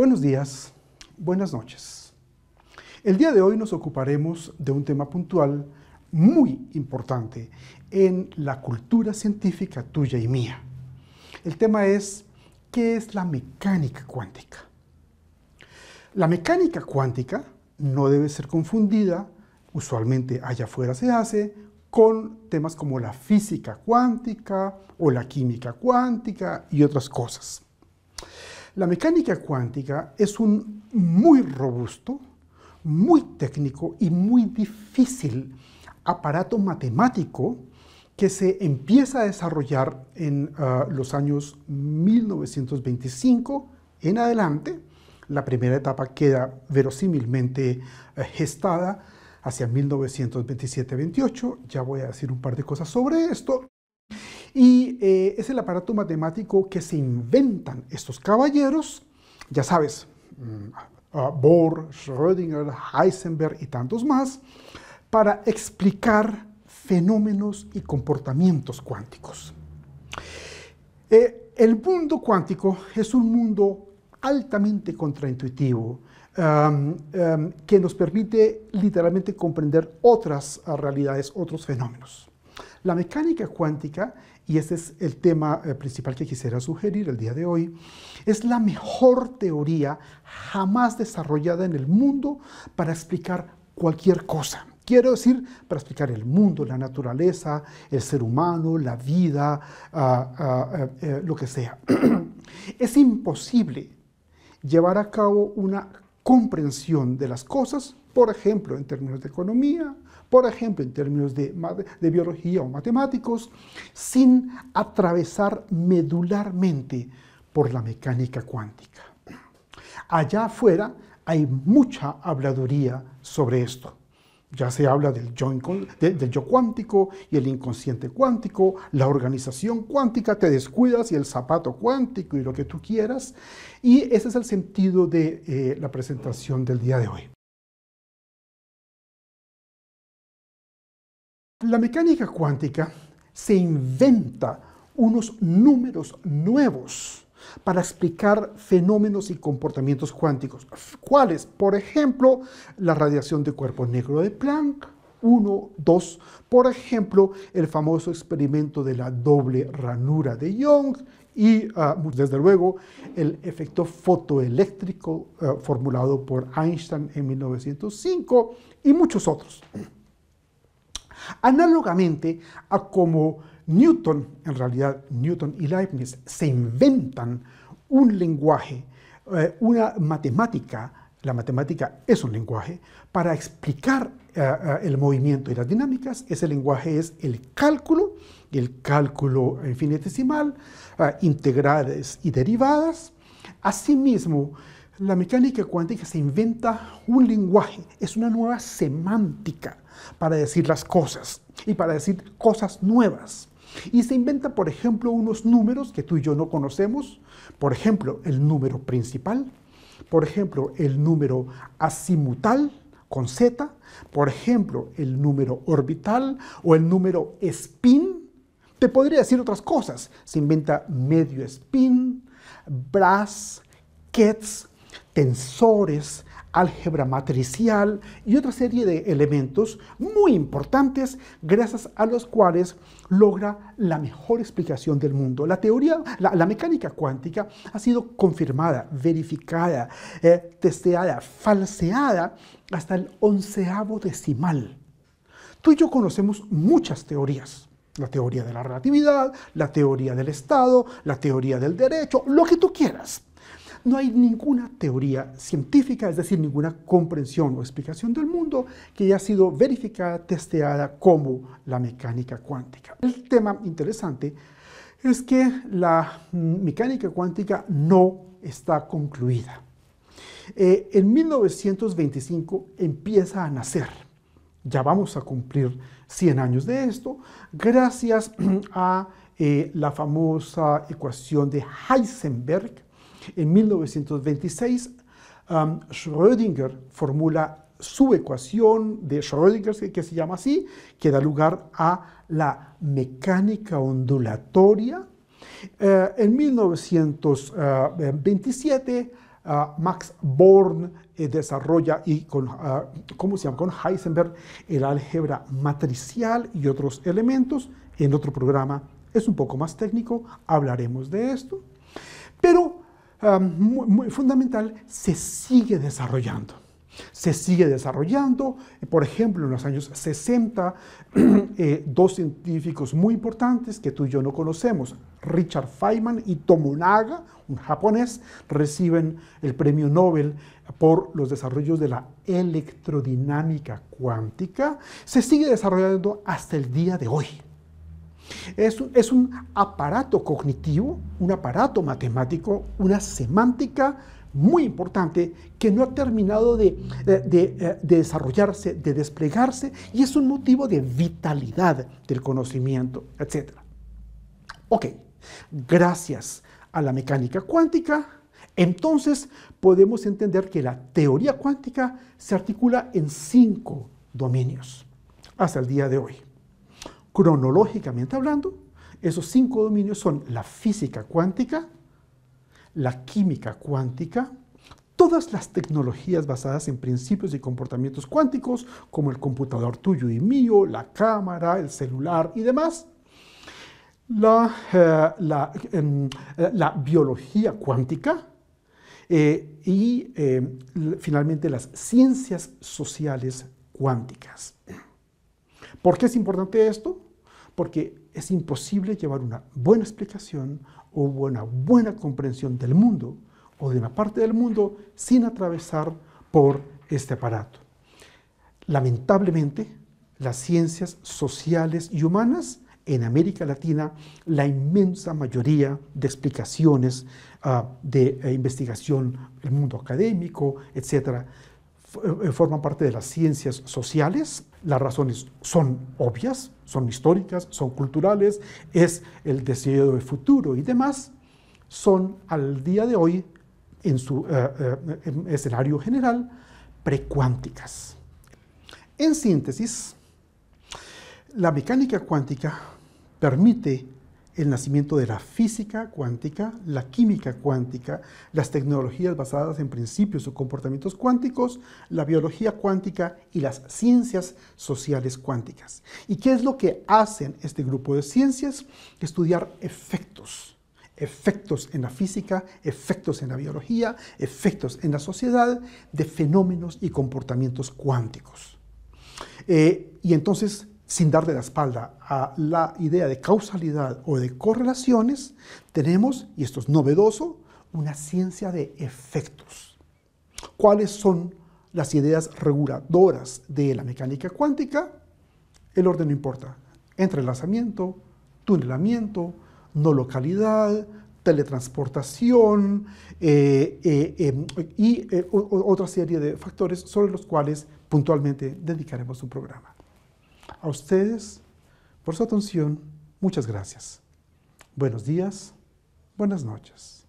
Buenos días, buenas noches. El día de hoy nos ocuparemos de un tema puntual muy importante en la cultura científica tuya y mía. El tema es, ¿qué es la mecánica cuántica? La mecánica cuántica no debe ser confundida, usualmente allá afuera se hace, con temas como la física cuántica o la química cuántica y otras cosas. La mecánica cuántica es un muy robusto, muy técnico y muy difícil aparato matemático que se empieza a desarrollar en ah, los años 1925 en adelante. La primera etapa queda verosímilmente eh, gestada hacia 1927-28. Ya voy a decir un par de cosas sobre esto. Y eh, es el aparato matemático que se inventan estos caballeros, ya sabes, mm, Bohr, Schrödinger, Heisenberg y tantos más, para explicar fenómenos y comportamientos cuánticos. Eh, el mundo cuántico es un mundo altamente contraintuitivo, que nos permite literalmente comprender otras realidades, otros fenómenos. La mecánica cuántica, y este es el tema eh, principal que quisiera sugerir el día de hoy, es la mejor teoría jamás desarrollada en el mundo para explicar cualquier cosa. Quiero decir, para explicar el mundo, la naturaleza, el ser humano, la vida, ah, ah, eh, lo que sea. es imposible llevar a cabo una comprensión de las cosas, por ejemplo, en términos de economía, por ejemplo, en términos de, biología o matemáticos, sin atravesar medularmente por la mecánica cuántica. Allá afuera hay mucha habladuría sobre esto. Ya se habla del yo, del yo, cuántico y el inconsciente cuántico, la organización cuántica, te descuidas y el zapato cuántico y lo que tú quieras. Y ese es el sentido de eh, la presentación del día de hoy. La mecánica cuántica se inventa unos números nuevos para explicar fenómenos y comportamientos cuánticos. ¿Cuáles? Por ejemplo, la radiación de cuerpo negro de Planck, uno, dos, por ejemplo, el famoso experimento de la doble ranura de Young y, ah, desde luego, el efecto fotoeléctrico ah, formulado por Einstein en 1905 y muchos otros. Análogamente a como Newton, en realidad Newton y Leibniz, se inventan un lenguaje, eh, una matemática, la matemática es un lenguaje, para explicar eh, eh, el movimiento y las dinámicas. Ese lenguaje es el cálculo, el cálculo infinitesimal, integrales y derivadas. Asimismo, la mecánica cuántica se inventa un lenguaje, es una nueva semántica para decir las cosas y para decir cosas nuevas. Y se inventa, por ejemplo, unos números que tú y yo no conocemos, por ejemplo, el número principal, por ejemplo, el número azimutal con Z, por ejemplo, el número orbital o el número spin. Te podría decir otras cosas. Se inventa medio spin, Brass, Ketz, tensores, álgebra matricial y otra serie de elementos muy importantes gracias a los cuales logra la mejor explicación del mundo. La teoría, la, mecánica cuántica ha sido confirmada, verificada, eh, testeada, falseada hasta el onceavo decimal. Tú y yo conocemos muchas teorías. La teoría de la relatividad, la teoría del Estado, la teoría del derecho, lo que tú quieras. No hay ninguna teoría científica, es decir, ninguna comprensión o explicación del mundo que haya sido verificada, testeada como la mecánica cuántica. El tema interesante es que la mecánica cuántica no está concluida. Eh, en 1925 empieza a nacer. Ya vamos a cumplir 100 años de esto, gracias a eh, la famosa ecuación de Heisenberg, en 1926, um, Schrödinger formula su ecuación de Schrödinger, que se llama así, que da lugar a la mecánica ondulatoria. Eh, en 1927, uh, ah, Max Born eh, desarrolla y con, ¿cómo se llama? con Heisenberg el álgebra matricial y otros elementos. En otro programa es un poco más técnico, hablaremos de esto. Pero muy fundamental, se sigue desarrollando se sigue desarrollando. Por ejemplo, en los años 60, eh, dos científicos muy importantes que tú y yo no conocemos, Richard Feynman y Tomonaga, un japonés, reciben el premio Nobel por los desarrollos de la electrodinámica cuántica. Se sigue desarrollando hasta el día de hoy. Es un, aparato cognitivo, un aparato matemático, una semántica muy importante que no ha terminado de, de, desarrollarse, de desplegarse y es un motivo de vitalidad del conocimiento, etc. Ok, gracias a la mecánica cuántica, entonces podemos entender que la teoría cuántica se articula en cinco dominios hasta el día de hoy. Cronológicamente hablando, esos cinco dominios son la física cuántica, la química cuántica, todas las tecnologías basadas en principios y comportamientos cuánticos, como el computador tuyo y mío, la cámara, el celular y demás, la, eh, em, eh, biología cuántica eh, y finalmente las ciencias sociales cuánticas. ¿Por qué es importante esto? Porque es imposible llevar una buena explicación o una buena comprensión del mundo o de una parte del mundo sin atravesar por este aparato. Lamentablemente, las ciencias sociales y humanas en América Latina, la inmensa mayoría de explicaciones ah, de eh, investigación, el mundo académico, etcétera, forman parte de las ciencias sociales. Las razones son obvias, son históricas, son culturales, es el deseo de futuro y demás. Son al día de hoy, en su eh, eh, escenario general, precuánticas. En síntesis, la mecánica cuántica permite el nacimiento de la física cuántica, la química cuántica, las tecnologías basadas en principios o comportamientos cuánticos, la biología cuántica y las ciencias sociales cuánticas. ¿Y qué es lo que hacen este grupo de ciencias? Estudiar efectos. Efectos en la física, efectos en la biología, efectos en la sociedad de fenómenos y comportamientos cuánticos. Eh, y entonces sin darle la espalda a la idea de causalidad o de correlaciones, tenemos, y esto es novedoso, una ciencia de efectos. ¿Cuáles son las ideas reguladoras de la mecánica cuántica? El orden no importa. Entrelazamiento, tunelamiento, no localidad, teletransportación eh, eh, em, y eh, otra serie de factores sobre los cuales puntualmente dedicaremos un programa. A ustedes, por su atención, muchas gracias. Buenos días, buenas noches.